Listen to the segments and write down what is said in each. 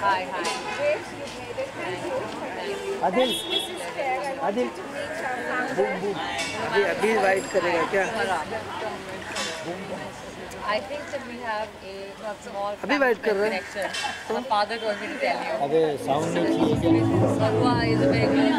Hi, hi. Great, you made it. Thank you. Adil That's Mrs. Fair. I Adil wanted to meet our founder. Boom boom अभी अभी white करेगा क्या I think that we have a small अभी wait कर रहे हैं। My father told me to tell you. अबे sound नहीं चाहिए क्या Sarwa is a very good.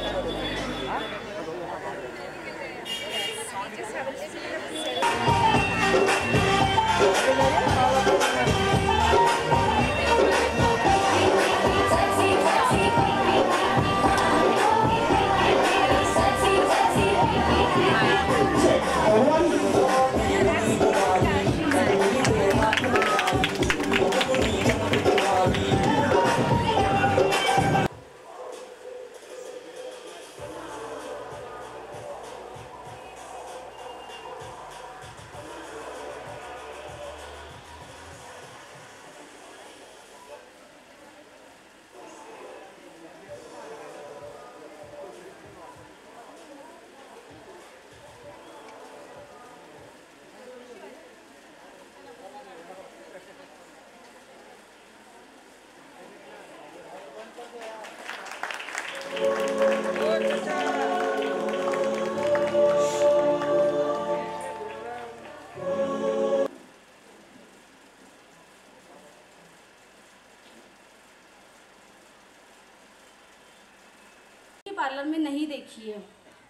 Parlour में नहीं देखी है।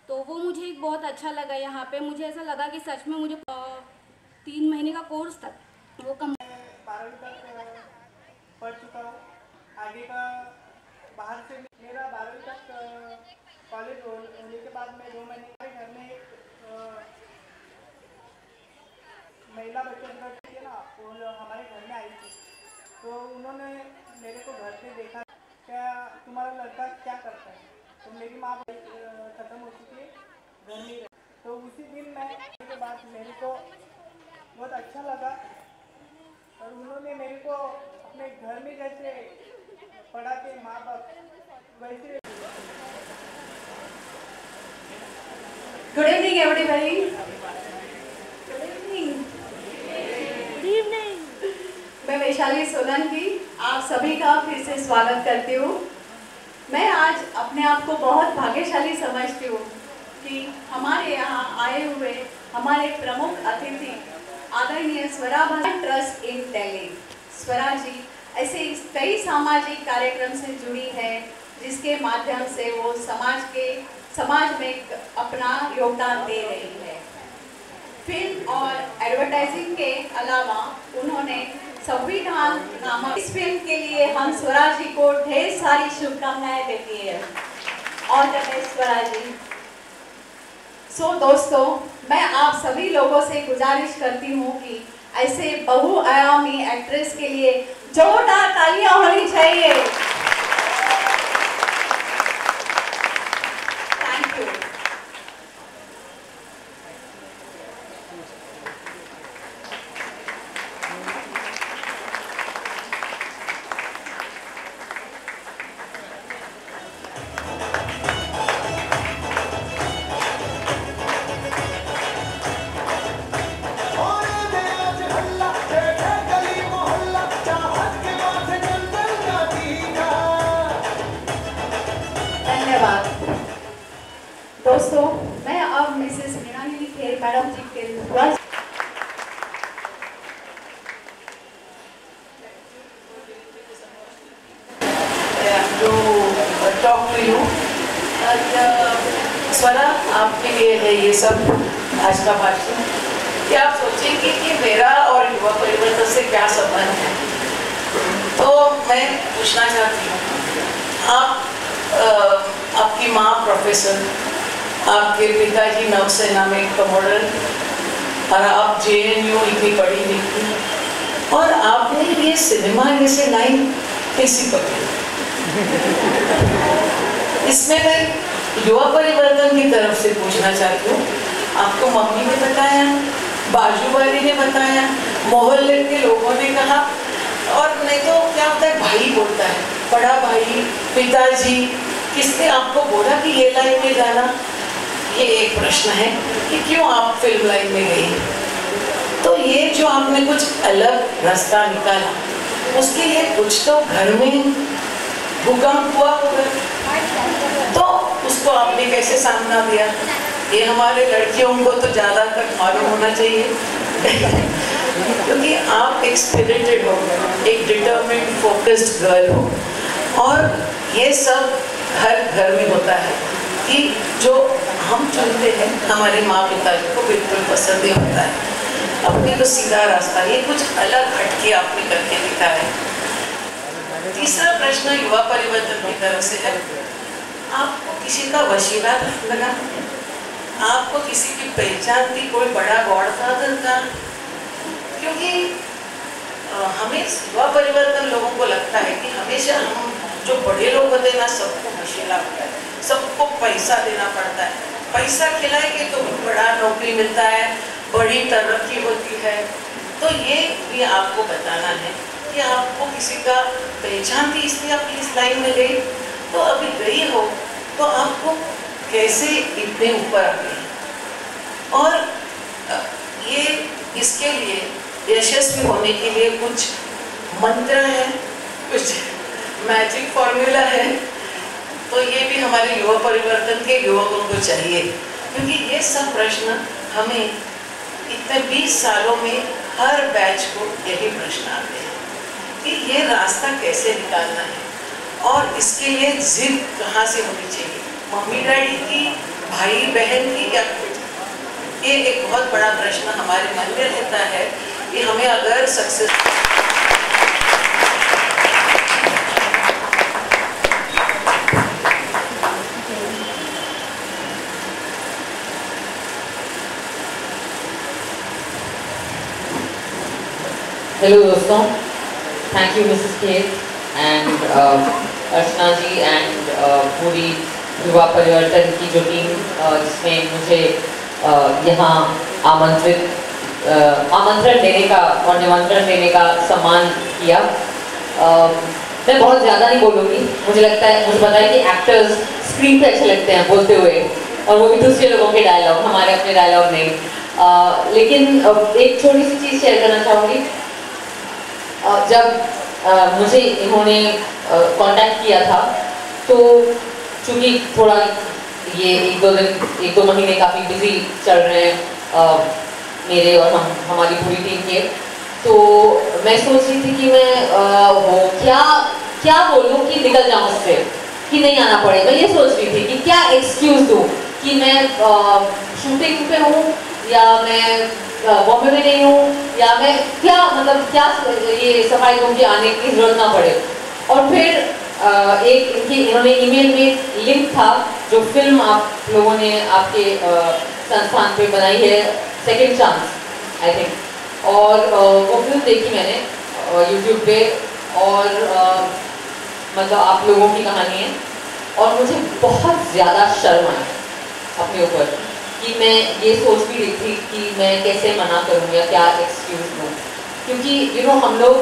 तो वो मुझे एक बहुत अच्छा लगा यहाँ पे। मुझे ऐसा लगा कि सच में मुझे तीन महीने का कोर्स था। वो कम बारहवीं तक पढ़ चुका हूँ। आगे का बाहर से मेरा बारहवीं तक कॉलेज होने के बाद मैं दो महीने घर में महिला गट थी ना? वो हमारे घर में आई थी। तो उन्होंने मेरे को घर से देखा, क्या तुम्हारा लड़का क्या करता है? तो मेरी माँ खत्म हो चुकी है घर में तो उसी दिन मैं के बाद मेरे को बहुत अच्छा लगा और उन्होंने मेरे को अपने घर में जैसे पढ़ा के माँ बाप वैसे good evening everybody good evening मैं वैशाली सोलंकी आप सभी का फिर से स्वागत करती हूँ। मैं आज अपने आप को बहुत भाग्यशाली समझती हूँ कि हमारे यहाँ आए हुए हमारे प्रमुख अतिथि आदरणीय स्वरा ट्रस्ट इन दिल्ली। स्वरा जी ऐसे कई सामाजिक कार्यक्रम से जुड़ी है, जिसके माध्यम से वो समाज के, समाज में अपना योगदान दे रही है। फ़िल्म और एडवर्टाइजिंग के अलावा उन्होंने संविधान नामक इस फ़िल्म के लिए हम स्वराज जी को ढेर सारी शुभकामनाएँ देती है। और स्वराज जी सो दोस्तों, मैं आप सभी लोगों से गुजारिश करती हूँ कि ऐसे बहुआयामी एक्ट्रेस के लिए जोरदार तालियाँ होनी चाहिए। पिताजी नौसेना में कमोडर और आप जे एन यू इतनी पढ़ी लिखी। और आपने ये सिनेमा जैसे लाइन कैसी पकड़ी। इसमें मैं युवा परिवर्तन की तरफ़ से पूछना चाहती हूँ। आपको मम्मी ने बताया, बाजू वाली ने बताया, मोहल्ले के लोगों ने कहा, और नहीं तो क्या होता है, भाई बोलता है, बड़ा भाई, पिताजी, किसने आपको बोला कि ये लाइन में जाना? ये एक प्रश्न है कि क्यों आप फ़िल्म लाइन में गई? तो ये जो आपने कुछ अलग रास्ता निकाला, उसके लिए कुछ तो घर में भूकंप हुआ। होगा तो उसको आपने कैसे सामना दिया ये हमारे लड़कियों को तो ज़्यादातर मालूम होना चाहिए। क्योंकि आप एक स्पिरिटेड हो, एक डिटर्मिंड फोकस्ड गर्ल हो। और ये सब हर घर में होता है कि जो हम चुनते हैं। हमारे माँ पिता को बिल्कुल पसंद ही होता है। अपने को सीधा रास्ता, ये कुछ अलग हटके आपने करके दिखाया है। तीसरा प्रश्न युवा परिवर्तन की तरफ़ से है। आपको किसी का वशीला लगा? आपको किसी की पहचान थी? कोई बड़ा गॉड फादर था? क्योंकि हमें युवा परिवर्तन लोगों को लगता है कि हमेशा हम जो बड़े लोग होते हैं ना, सबको वशीला होता है, सबको पैसा देना पड़ता है। पैसा खिलाएँगे तो बड़ा नौकरी मिलता है, बड़ी तरक्की होती है। तो ये भी आपको बताना है कि आपको किसी का पहचान थी इसलिए आप इस लाइन में गई तो अभी गई हो तो आपको कैसे इतने ऊपर आ गई और ये इसके लिए, यशस्वी होने के लिए कुछ मंत्र है, कुछ मैजिक फॉर्मूला है। तो ये भी हमारे युवा परिवर्तन के युवकों को चाहिए। क्योंकि ये सब प्रश्न हमें इतने 20 सालों में हर बैच को यही प्रश्न आते हैं कि ये रास्ता कैसे निकालना है और इसके लिए जिद कहाँ से होनी चाहिए? मम्मी, डैडी की, भाई, बहन की या खुद? ये एक बहुत बड़ा प्रश्न हमारे मन में रहता है कि हमें अगर सक्सेस हेलो दोस्तों. Thank you Mrs Kate and Archana ji and पूरी युवा परिवर्तन की जो टीम uh, जिसमें मुझे uh, यहाँ आमंत्रित uh, आमंत्रण देने का और निमंत्रण देने का सम्मान किया। मैं बहुत ज़्यादा नहीं बोलूँगी। मुझे लगता है मुझे पता है कि एक्टर्स स्क्रीन पे अच्छे लगते हैं बोलते हुए। और वो भी दूसरे लोगों के डायलॉग हमारे अपने डायलॉग नहीं। Uh, लेकिन एक छोटी सी चीज़ शेयर करना चाहूँगी। अ, जब अ, मुझे इन्होंने कांटेक्ट किया था तो चूँकि थोड़ा ये एक दो दिन एक दो महीने काफ़ी बिज़ी चल रहे हैं मेरे और हम हमारी पूरी टीम के तो मैं सोच रही थी कि मैं अ, वो क्या क्या बोलूँ कि निकल जाऊँ उससे कि नहीं आना पड़ेगा। ये सोच रही थी कि क्या एक्सक्यूज़ दूँ कि मैं शूटिंग पे हूँ या मैं बॉम्बे में नहीं हूँ, या मैं क्या मतलब क्या ये सफ़ाई दूँ कि आने की ज़रूरत ना पड़े। और फिर एक इनकी, इन्होंने ईमेल में लिंक था, जो फ़िल्म आप लोगों ने आपके संस्थान पे बनाई है सेकंड चांस आई थिंक और वो फ़िल्म देखी मैंने यूट्यूब पे। और मतलब आप लोगों की कहानी है। और मुझे बहुत ज़्यादा शर्म आई अपने ऊपर। कि मैं ये सोच भी रही थी कि मैं कैसे मना करूँ या क्या एक्सक्यूज़ दूँ। क्योंकि यू नो हम लोग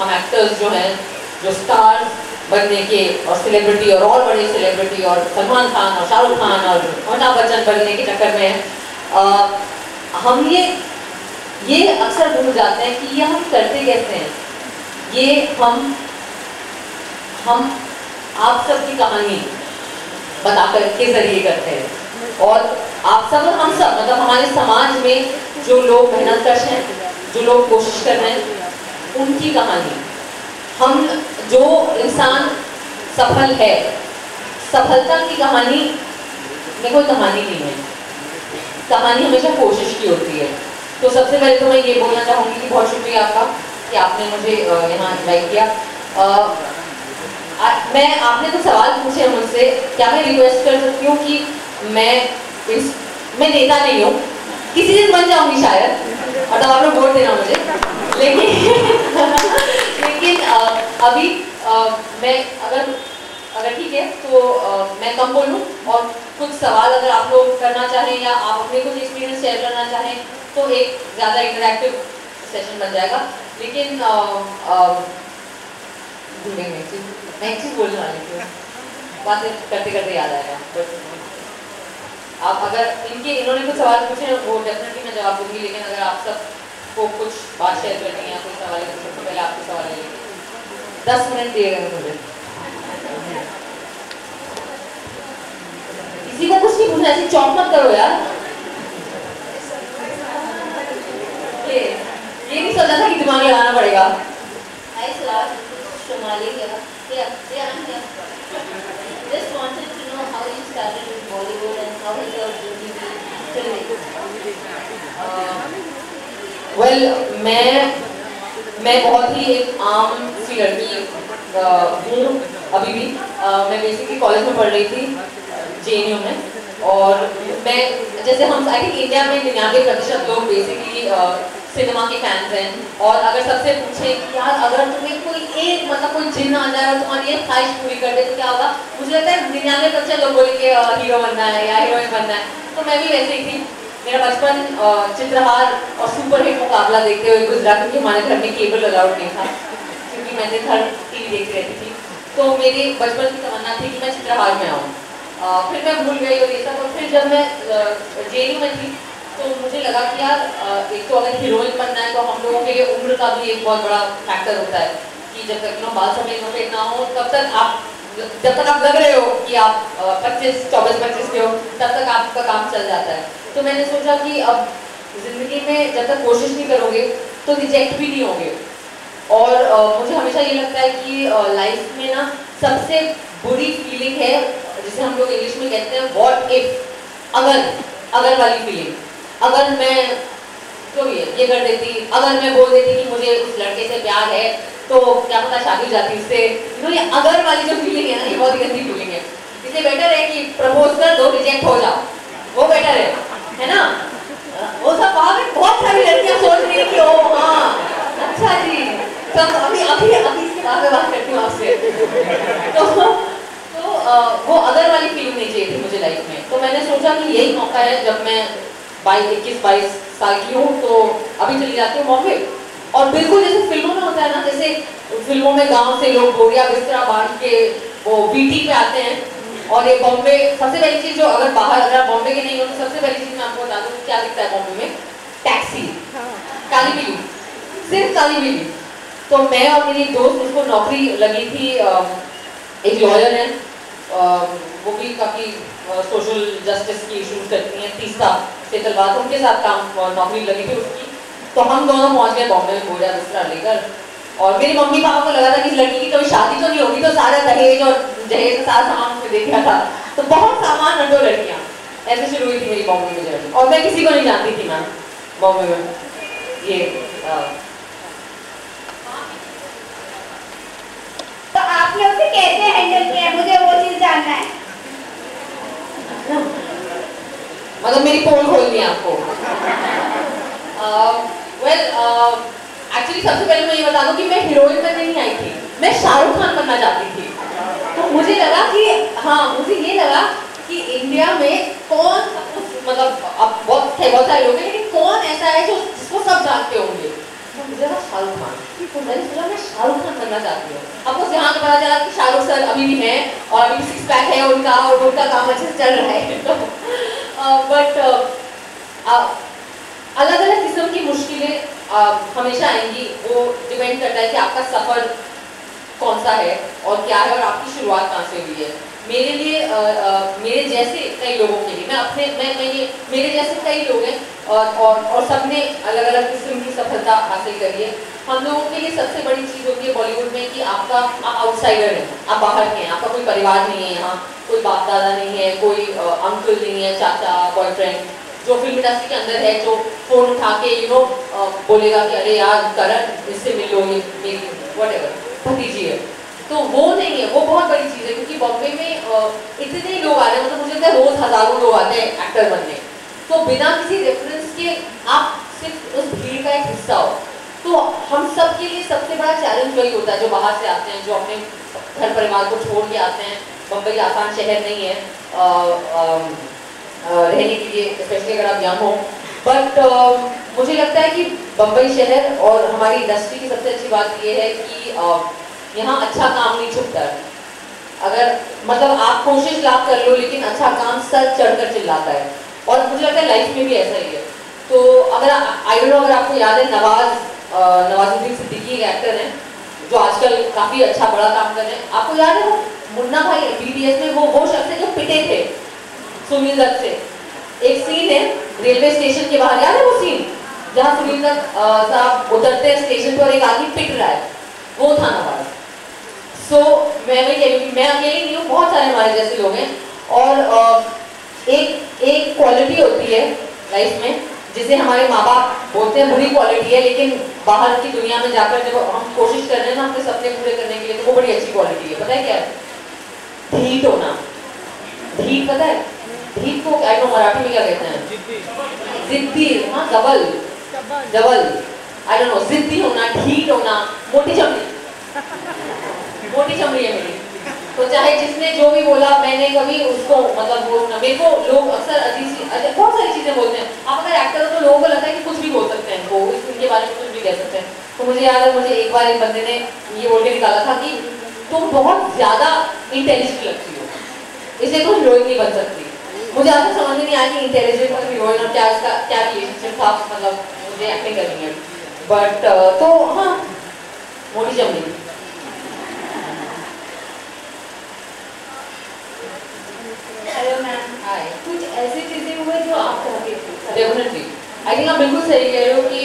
हम एक्टर्स जो हैं जो स्टार बनने के और सेलिब्रिटी और और बड़े सेलिब्रिटी और सलमान खान और शाहरुख खान और अमिताभ बच्चन बनने के चक्कर में अ, हम ये ये अक्सर भूल जाते हैं कि ये हम करते कैसे हैं। ये हम हम आप सबकी कहानी बताकर के ज़रिए करते हैं। और आप सब हम सब मतलब हमारे समाज में जो लोग मेहनत कश हैं जो लोग कोशिश कर रहे हैं उनकी कहानी। हम जो इंसान सफल है सफलता की कहानी में कोई कहानी नहीं है। कहानी हमेशा कोशिश की होती है। तो सबसे पहले तो मैं ये बोलना चाहूँगी कि बहुत शुक्रिया आपका कि आपने मुझे यहाँ इन्वाइट किया। अ, आ, मैं आपने तो सवाल पूछे मुझसे क्या मैं रिक्वेस्ट कर सकती हूँ कि मैं इस, मैं नेता नहीं हूँ। किसी दिन बन जाऊँगी शायद, और तब आप लोग वोट देना मुझे। लेकिन लेकिन अभी मैं अगर अगर ठीक है तो मैं कम बोलूँ, और कुछ सवाल अगर आप लोग करना चाहें, या आप अपने कुछ एक्सपीरियंस शेयर करना चाहें तो एक ज़्यादा इंटरेक्टिव सेशन बन जाएगा। लेकिन मैं एक चीज़ बोलने वाली थी। बातें करते करते याद आएगा आप अगर इनके इन्होंने कुछ सवाल पूछे हैं वो डेफिनेटली मैं जवाब दूँगी लेकिन अगर आप सबको कुछ बात शेयर करनी है या कोई सवाल है तो पहले आपके सवाल लेंगे दस मिनट दिए गए मुझे किसी को कुछ नहीं पूछना ऐसे चौंक मत करो यार ये नहीं सोचा था कि दिमाग लगाना पड़ेगा Hi, Salah. This is Shomali here. Well मैं मैं बहुत ही एक आम सी लड़की हूँ अभी भी। अ, मैं बेसिकली कॉलेज में पढ़ रही थी जे एन यू में। और मैं जैसे हम आई थिंक इंडिया में निन्यानवे प्रतिशत लोग बेसिकली सिनेमा के फैंस हैं। और अगर सबसे पूछें कि यार, अगर तुम्हें कोई एक मतलब कोई जिन आ जाए और तुम्हारी एक ख्वाहिश पूरी कर दे तो क्या होगा? मुझे लगता है निन्यानवे प्रतिशत लोग बोलेंगे हीरो बनना है या हीरोइन बनना है। तो मैं भी वैसे ही थी। मेरा बचपन चित्रहार और सुपरहिट मुकाबला देखते हुए गुजरा, क्योंकि हमारे घर में केबल अलाउड नहीं था, क्योंकि मैं दिन भर टीवी देखती रहती थी। तो मेरी बचपन की तमन्ना थी कि मैं चित्रहार में आऊँ। फिर मैं भूल गई और ये सब, और फिर जब मैं जे में थी तो मुझे लगा कि यार एक तो अगर हीरोइन बनना है तो हम लोगों के लिए उम्र का भी एक बहुत बड़ा फैक्टर होता है कि जब तक नो बाल सफ़ेद सफ़ेद ना हो, तब तक आप, जब तक आप लग रहे हो कि आप पच्चीस, चौबीस, पच्चीस के हो, तब तक आपका काम चल जाता है। तो मैंने सोचा कि अब ज़िंदगी में जब तक कोशिश नहीं करोगे तो रिजेक्ट भी नहीं होगे। और मुझे हमेशा ये लगता है कि लाइफ में ना सबसे बुरी फीलिंग है, जिसे हम लोग इंग्लिश में कहते हैं वॉट इफ़ अगर अगर वाली फीलिंग अगर मैं भी है ये कर देती, अगर मैं बोल देती कि मुझे उस लड़के से प्यार है तो क्या पता शादी जाती उससे। यू नो ये अगर वाली जो फीलिंग है ना, ये बहुत ही गंदी फीलिंग है। इसलिए बेटर है कि प्रपोज कर दो रिजेक्ट हो जाओ। वो बेटर है है ना? वो सब वहाँ पे बहुत सारी लड़कियाँ सोच रही हैं कि, ओ हाँ अच्छा जी। सब अभी अभी अभी इसके बाद में बात करती हूँ आपसे। तो तो वो अगर वाली फीलिंग नहीं चाहिए थी मुझे लाइफ में। तो मैंने सोचा कि यही मौका है, जब मैं बाईस इक्कीस बाईस साल की हूँ तो अभी चली जाती हूँ बॉम्बे। और बिल्कुल जैसे फ़िल्मों में होता है ना जैसे फ़िल्मों में गाँव से लोग बोरिया बिस्तरा बाँध के वो बीटी पे आते हैं और ये बॉम्बे सबसे पहली चीज़ जो अगर बाहर अगर बॉम्बे के नहीं हो तो सबसे पहली चीज़ मैं आपको बता दूँ क्या दिखता है बॉम्बे में? टैक्सी। काली बिल्ली सिर्फ़ काली बिल्ली तो मैं और मेरी दोस्त उसको नौकरी लगी थी एक लॉयर है वो भी काफ़ी सोशल जस्टिस की इशूज करती हैं, तीसरा से तलवार उनके साथ काम नौकरी लगी थी उसकी। तो हम दोनों पहुँच गए बॉम्बे में बोरिया बिस्तरा लेकर, और मेरी मम्मी पापा को लगा था कि इस लड़की की कभी शादी तो नहीं होगी तो सारा दहेज और जहेज का सारा सामान उसने दे दिया था। तो बहुत सामान दो लड़कियाँ। ऐसे शुरू हुई थी मेरी बॉम्बे में जर्नी और मैं किसी को नहीं जानती थी, मैम, बॉम्बे में। ये तो आपने उसे कैसे हैंडल किया है? मुझे वो चीज़ जानना है। मतलब मेरी पोल खोलनी है आपको। वेल एक्चुअली सबसे पहले मैं ये बता दूँ कि मैं हीरोइन बनने नहीं आई थी। मैं शाहरुख खान बनना चाहती थी। तो मुझे लगा कि हाँ मुझे ये लगा कि इंडिया में कौन मतलब अब बहुत, थे बहुत सारे लोग हैं, लेकिन कौन ऐसा है जो, जिसको सब जानते होंगे? तो मुश्किलें हमेशा आएँगी। वो डिपेंड करता है आपका सफ़र कौन सा है और क्या है और आपकी शुरुआत कहाँ मेरे जैसे कई लोगों के लिए, मैं अपने, मैं मैं ये, मेरे जैसे कई लोग हैं और और, और सबने अलग अलग किस्म की सफलता हासिल करी है। हम लोगों के लिए सबसे बड़ी चीज़ होती है बॉलीवुड में कि आपका आप आउटसाइडर हैं आप बाहर के हैं आपका कोई परिवार नहीं है यहाँ कोई बाप दादा नहीं है कोई अंकल नहीं है चाचा बॉयफ्रेंड जो फ़िल्म इंडस्ट्री के अंदर है जो फ़ोन उठा के यू नो बोलेगा कि अरे यार करण इससे मिलो ये मेरी वट एवर भतीजी है। तो वो नहीं है वो बहुत बड़ी चीज़ है क्योंकि बॉम्बे में इतने लोग आ रहे हैं मतलब मुझे लगता है रोज हज़ारों लोग आते हैं एक्टर बनने। तो बिना किसी रेफरेंस के आप सिर्फ़ उस भीड़ का एक हिस्सा हो। तो हम सब के लिए सबसे बड़ा चैलेंज वही होता है जो बाहर से आते हैं, जो अपने घर परिवार को छोड़ के आते हैं। बम्बई आसान शहर नहीं है रहने के लिए स्पेशली अगर आप यंग हो। बट मुझे लगता है कि बम्बई शहर और हमारी इंडस्ट्री की सबसे अच्छी बात ये है कि यहाँ अच्छा काम नहीं छुपता अगर मतलब आप कोशिश लाभ कर लो, लेकिन अच्छा काम सर चढ़कर चिल्लाता है। और मुझे लगता है लाइफ में भी ऐसा ही है। तो अगर आई डोंट नो अगर आपको याद है, नवाज़ नवाजुद्दीन सिद्दीकी एक एक्टर हैं, जो आजकल काफ़ी अच्छा बड़ा काम कर रहे हैं। आपको याद है वो मुन्ना भाई बीबीएस में वो वो शख्स है जो पिटे थे, सुनील दत्त से। एक सीन है रेलवे स्टेशन के बाहर, याद है वो सीन जहाँ सुनील दत्त साहब उतरते हैं स्टेशन पर एक आदमी पिट रहा है। वो था नवाज़। सो मैं वही कह मैं अकेली नहीं हूँ, बहुत सारे हमारे जैसे लोग हैं। और एक एक क्वालिटी होती है लाइफ में, जिसे हमारे माँ बाप बोलते हैं बुरी क्वालिटी है, लेकिन बाहर की दुनिया में जाकर जब हम कोशिश कर रहे हैं ना अपने सपने पूरे करने के लिए तो वो बड़ी अच्छी क्वालिटी है। पता है क्या? ढीठ होना। ढीठ पता है? ढीठ को आई नो मराठी में क्या कहते हैं? जिद्दी। हाँ double double I don't know जिद्दी होना, ढीठ होना, मोटी चमड़ी। मोटी चमड़ी है मेरी। तो चाहे जिसने जो भी बोला, मैंने कभी उसको मतलब वो मेरे को, लोग अक्सर अजीब सी बहुत सारी चीज़ें बोलते हैं। आप अगर एक्टर हो तो लोगों को लगता है कि कुछ भी बोल सकते हैं। वो इस इनके बारे में कुछ भी कह सकते हैं। तो मुझे याद है, मुझे एक बार एक बंदे ने ये बोल के निकाला था कि तुम बहुत ज़्यादा इंटेलिजेंट लगती हो। इसलिए तुम हीरोइन नहीं बन सकती। मुझे आज तक समझ में नहीं आया कि इंटेलिजेंट और हीरोइन और क्या इसका क्या रिलेशनशिप था मतलब मुझे एक्टिंग करनी है। बट तो हाँ मोटी चमड़ी। Hello ma'am. हाय कुछ ऐसी चीज़ें हुए जो आप चाहते थे डेफिनेटली आई थिंक आप बिल्कुल सही कह रहे हो कि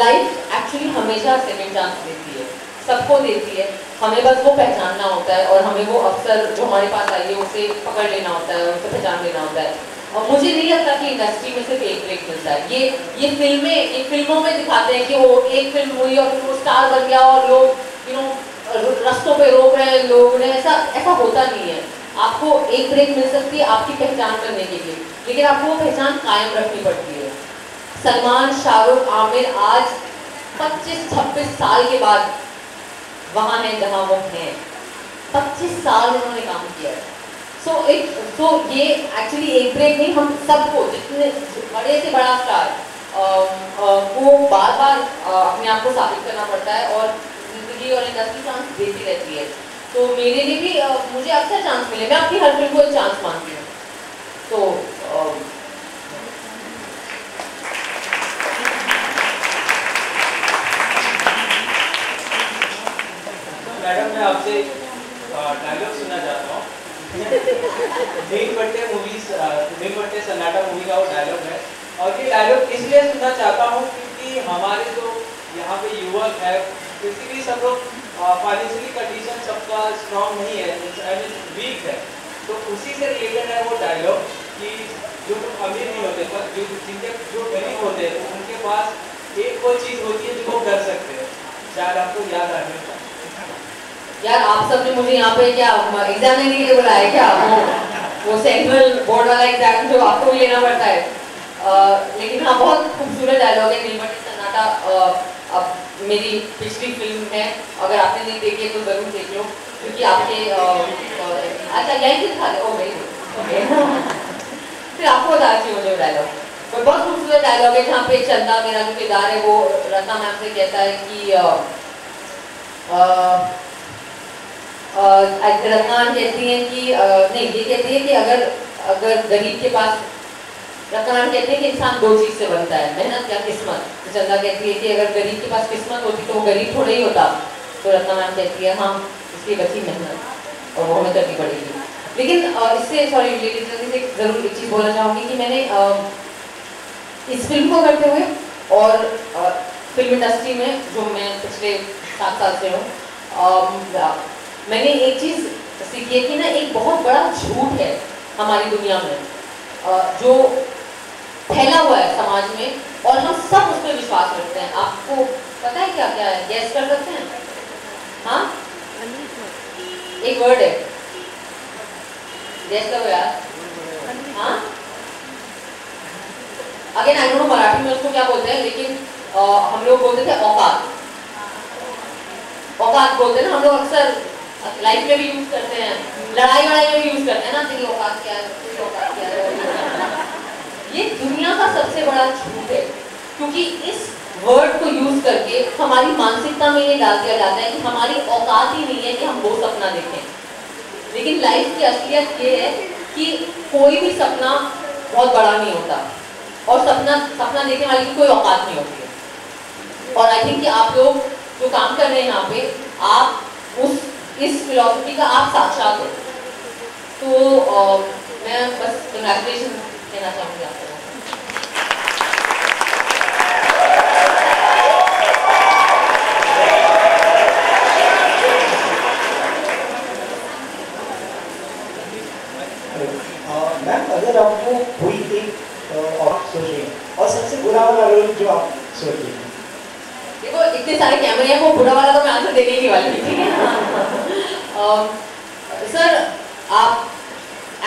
लाइफ एक्चुअली हमेशा सेकंड चांस देती है। सबको देती है। हमें बस वो पहचानना होता है और हमें वो अवसर जो हमारे पास आई है उसे पकड़ लेना होता है उसे पहचान लेना होता है। और मुझे नहीं लगता कि इंडस्ट्री में सिर्फ़ एक ब्रेक मिलता है। ये ये फ़िल्में ये फ़िल्मों में दिखाते हैं कि वो एक फ़िल्म हुई और फिर वो स्टार बन गया और लोग यू नो रस्तों पे रोक रहे हैं, लोग उन्हें ऐसा ऐसा होता नहीं है। आपको एक ब्रेक मिल सकती है आपकी पहचान करने के लिए, लेकिन आपको वो पहचान कायम रखनी पड़ती है। सलमान, शाहरुख, आमिर आज 25-26 साल के बाद वहाँ हैं जहाँ वो हैं। 25 साल उन्होंने काम किया है। सो इट सो ये एक्चुअली एक ब्रेक नहीं, हम सबको, जितने बड़े से बड़ा स्टार को बार बार अपने आप को साबित करना पड़ता है और ज़िंदगी और इंडस्ट्री चांस देती रहती है। तो मेरे लिए भी मुझे अक्सर चांस मिले। मैं अपनी हर फ़िल्म को एक चांस मानती हूँ। तो आपसे डायलॉग सुनना चाहता हूँ। मूवीज़ सन्नाटा मूवी का वो डायलॉग है। और ये डायलॉग इसलिए सुनना चाहता हूँ क्योंकि हमारे जो तो यहाँ पे युवक है बेसिकली सब लोग फाइनेंशियली कंडीशन सबका स्ट्रांग नहीं है आई मीन वीक है। तो उसी से रिलेटेड है वो डायलॉग कि जो लोग अमीर नहीं होते पर जो जिनके जो गरीब होते हैं उनके पास एक वो चीज़ होती है जो वो कर सकते हैं। शायद आपको याद आने का यार आप सबने मुझे यहाँ पे क्या एग्ज़ाम देने के लिए बुलाया क्या? वो वो सेंट्रल बोर्ड वाला एग्ज़ाम जो आपको भी लेना पड़ता है। अ, लेकिन हाँ बहुत खूबसूरत डायलॉग है नीलमणि सन्नाटा अब मेरी पिछली फ़िल्म है अगर आपने नहीं देखी तो ज़रूर देख लो क्योंकि आपके अच्छा यही से दिखा ओ भाई फिर आपको बता रही हूँ जो डायलॉग और बहुत खूबसूरत डायलॉग है जहाँ पे चंदा मेरा जो किरदार है वो रत्ना मैम से कहता है कि अ, अ, रत्नान कहती हैं कि नहीं ये कहती है कि अगर अगर गरीब के पास रत्नान कहते हैं कि इंसान दो चीज़ से बनता है, मेहनत या किस्मत। तो चंदा कहती है कि अगर गरीब के पास किस्मत होती तो वो गरीब थोड़ा ही होता। तो रत्ना मैम कहती है हाँ इसकी बची मेहनत, और वो हमें करनी पड़ेगी। लेकिन इससे सॉरी रिलेटेड से ज़रूर एक चीज़ बोलना चाहूँगी कि मैंने इस फ़िल्म को करते हुए और फ़िल्म इंडस्ट्री में, जो मैं पिछले सात साल से हूँ मैंने एक चीज़ सीखी है कि ना, एक बहुत बड़ा झूठ है हमारी दुनिया में। जो फैला हुआ है समाज में और हम सब उस पर विश्वास रखते हैं। आपको पता है क्या क्या है गैस कर सकते हैं? हाँ? एक वर्ड है। गैस करो यार। हाँ? अगेन आई नो मराठी में उसको क्या बोलते हैं लेकिन अ, हम लोग बोलते थे औकात। औकात बोलते हैं ना हम लोग अक्सर लाइफ में भी यूज़ करते हैं। लड़ाई वड़ाई में भी यूज़ करते हैं ना तेरी औकात क्या है है ये दुनिया का सबसे बड़ा झूठ है क्योंकि इस वर्ड को यूज़ करके हमारी मानसिकता में ये डाल दिया जाता है कि हमारी औकात ही नहीं है कि हम वो सपना देखें। लेकिन लाइफ की असलियत ये है कि कोई भी सपना बहुत बड़ा नहीं होता और सपना सपना देखने वाले की कोई औकात नहीं होती और आई थिंक कि आप लोग जो काम कर रहे हैं यहाँ पे आप उस इस फिलोसफी का आप साक्षात हो। तो अ, मैं बस कंग्रेचुलेशन कहना चाहूँगी आप लोगों को मैम अगर आपको कोई एक अ, आप सोच रहे हैं और सबसे बुरा वाला रोल जो आप सोच रहे हैं देखो इतने सारे कैमरे हैं वो बुरा वाला तो मैं आंसर देने ही नहीं वाली थी, ठीक है अम, सर आप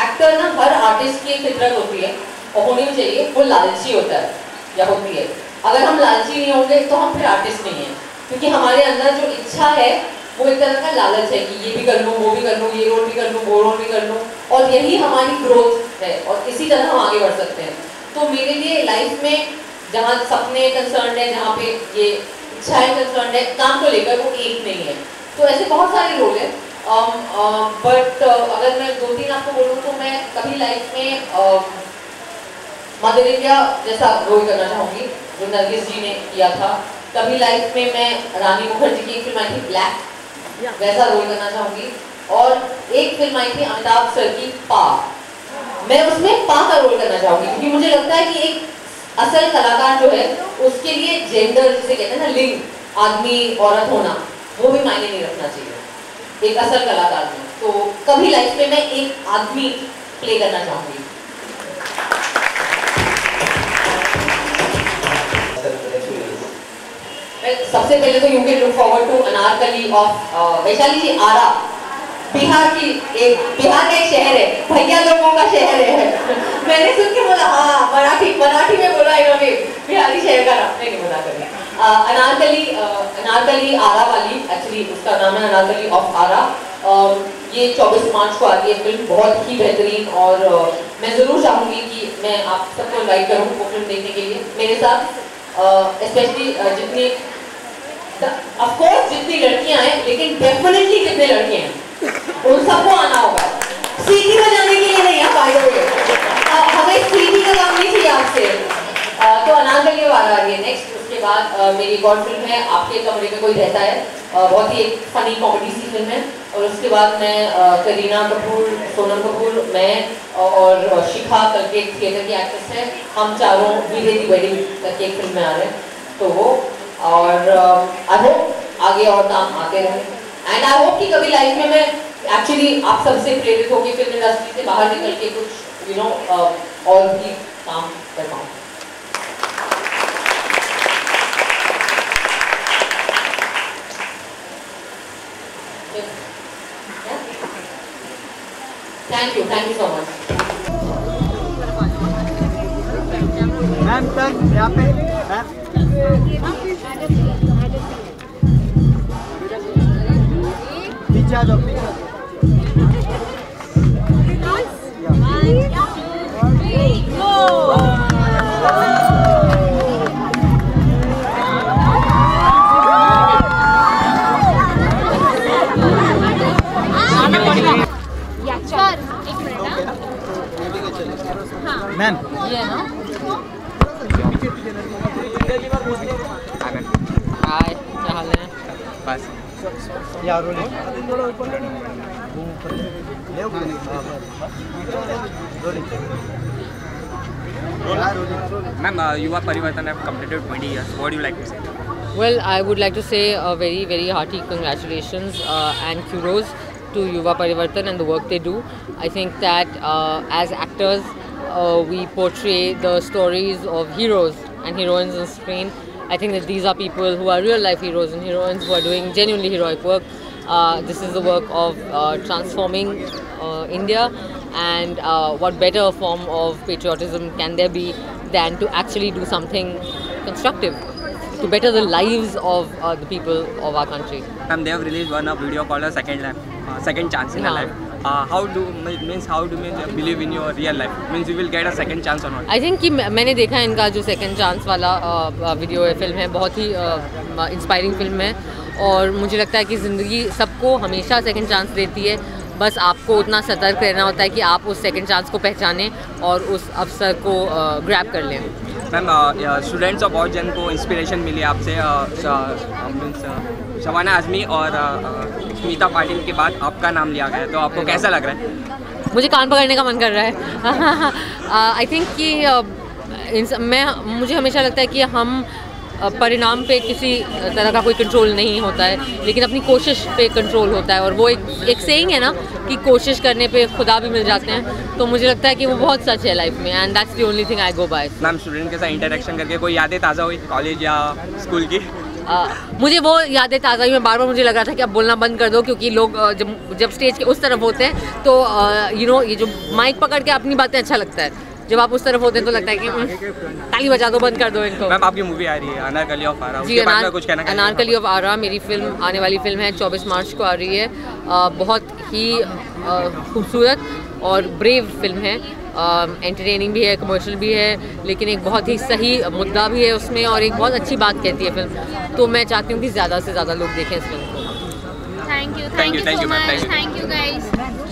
एक्टर ना हर आर्टिस्ट की एक फितरत होती है और होनी भी चाहिए वो लालची होता है या होती है अगर हम लालची नहीं होंगे तो हम फिर आर्टिस्ट नहीं हैं क्योंकि हमारे अंदर जो इच्छा है, वो एक तरह का लालच है कि ये भी कर लूँ, वो भी कर लूँ, ये रोल भी कर लूँ, वो रोल भी कर लूँ, और यही हमारी ग्रोथ है, और इसी तरह हम आगे बढ़ सकते हैं। तो मेरे लिए लाइफ में जहाँ सपने कंसर्न है, जहाँ पे ये इच्छाएँ कंसर्न है, काम को लेकर वो एक नहीं है। तो ऐसे बहुत सारे रोल हैं बट अगर मैं दो तीन आपको बोलूँ तो मैं कभी लाइफ में मदर इंडिया जैसा रोल करना चाहूँगी, जो नरगिस जी ने किया था। कभी लाइफ में मैं रानी मुखर्जी की फ़िल्म आई थी ब्लैक वैसा रोल करना चाहूँगी। और एक फ़िल्म आई थी अमिताभ सर की पा. मैं उसमें पा का रोल करना चाहूँगी क्योंकि मुझे लगता है कि एक असल कलाकार जो है उसके लिए जेंडर जिसे कहते हैं ना लिंग आदमी औरत होना वो भी मायने नहीं रखना चाहिए। एक असल कलाकार में तो कभी लाइफ में मैं एक आदमी प्ले करना चाहूँगी। सबसे पहले तो you can look forward to Anarkali of Vaishali ji Arrah. Bihar की एक बिहार का एक शहर है। भैया लोगों का शहर है। मैंने सुन के बोला हाँ मराठी मराठी में बोला इन्होंने बिहारी शहर का नाम नहीं पता करी अनारकली अनारकली आरा वाली एक्चुअली उसका नाम है अनारकली ऑफ़ आरा। अम, ये 24 मार्च को आ रही है फ़िल्म बहुत ही बेहतरीन और मैं ज़रूर चाहूँगी कि मैं आप सबको इनवाइट करूँ वो फ़िल्म देखने के लिए। मेरे साथ स्पेशली जितनी ऑफ़ कोर्स जितनी लड़कियाँ हैं, लेकिन डेफिनेटली जितने लड़के हैं? उन सबको आना होगा। सीटी बजाने के लिए नहीं आप आए हुए हमें सीटी का काम नहीं चाहिए आपसे तो रही है। नेक्स्ट उसके बाद मेरी एक फ़िल्म है। आपके कमरे में कोई रहता है। बहुत ही एक फनी कॉमेडी सी फ़िल्म है। और उसके बाद मैं करीना कपूर, सोनम कपूर, मैं और शिखा करके एक थिएटर की एक्ट्रेस है। हम चारों वीरे दी वेडिंग करके एक फ़िल्म में आ रहे हैं। तो वो और आई होप आगे और काम आते रहे एंड आई होप कि कभी लाइफ में मैं एक्चुअली आप सबसे प्रेरित होकर फ़िल्म इंडस्ट्री से बाहर निकल के कुछ यू नो और भी काम कर पाऊँ। Thank you thank you so much ma'am तक यहाँ पे मैम पीछे आ जाओ पीछे आ जाओ। मैम ये ना ಯಾರು Ma'am, uh, you are Parivartan have completed 20 years. What do you like to say? Well, I would like to say a very, very hearty congratulations uh, and kudos to Yuva Parivartan and the work they do. I think that uh, as actors, uh, we portray the stories of heroes and heroines on screen I think that these are people who are real life heroes and heroines who are doing genuinely heroic work. Uh, this is the work of uh, transforming uh, India, and uh, what better form of patriotism can there be than to actually do something constructive to better the lives of uh, the people of our country. And they have released one video called a second life, uh, second chance in a life. Uh, how do means how do mean believe in your real life? Means you will get a second chance or not? I think कि मैंने देखा है इनका जो second chance वाला video है film है बहुत ही इंस्पायरिंग फ़िल्म है और मुझे लगता है कि ज़िंदगी सबको हमेशा सेकंड चांस देती है बस आपको उतना सतर्क रहना होता है कि आप उस सेकंड चांस को पहचानें और उस अवसर को ग्रैब कर लें मैम स्टूडेंट्स ऑफ़ बहुत जन को इंस्पिरेशन मिली आपसे मीन्स शबाना आजमी और स्मिता पाटिल के बाद आपका नाम लिया गया है तो आपको कैसा लग रहा है? मुझे कान पकड़ने का मन कर रहा है। आई थिंक कि मैं मुझे हमेशा लगता है कि हम परिणाम पे किसी तरह का कोई कंट्रोल नहीं होता है लेकिन अपनी कोशिश पे कंट्रोल होता है और वो एक एक सेइंग है ना कि कोशिश करने पे खुदा भी मिल जाते हैं तो मुझे लगता है कि वो बहुत सच है लाइफ में and that's the only thing I go by ma'am student के साथ इंटरेक्शन करके कोई यादें ताज़ा हुई कॉलेज या स्कूल की? मुझे वो यादें ताज़ा हुई। मैं बार बार मुझे लग रहा था कि अब बोलना बंद कर दो क्योंकि लोग जब जब स्टेज के उस तरफ़ होते हैं तो यू नो ये जो माइक पकड़ के अपनी बातें अच्छा लगता है। जब आप उस तरफ़ होते हैं तो लगता है कि "हम्म, ताली बजा दो बंद कर दो इनको। मैम आपकी मूवी आ रही है अनारकली ऑफ़ आरा जी अनार कुछ कहना अनारकली ऑफ़ आरा मेरी फ़िल्म आने वाली फ़िल्म है 24 मार्च को आ रही है। बहुत ही खूबसूरत और ब्रेव फ़िल्म है। एंटरटेनिंग भी है कमर्शियल भी है लेकिन एक बहुत ही सही मुद्दा भी है उसमें और एक बहुत अच्छी बात कहती है फ़िल्म तो मैं चाहती हूँ कि ज़्यादा से ज़्यादा लोग देखें इस फ़िल्म को। Thank you thank you so much thank you you,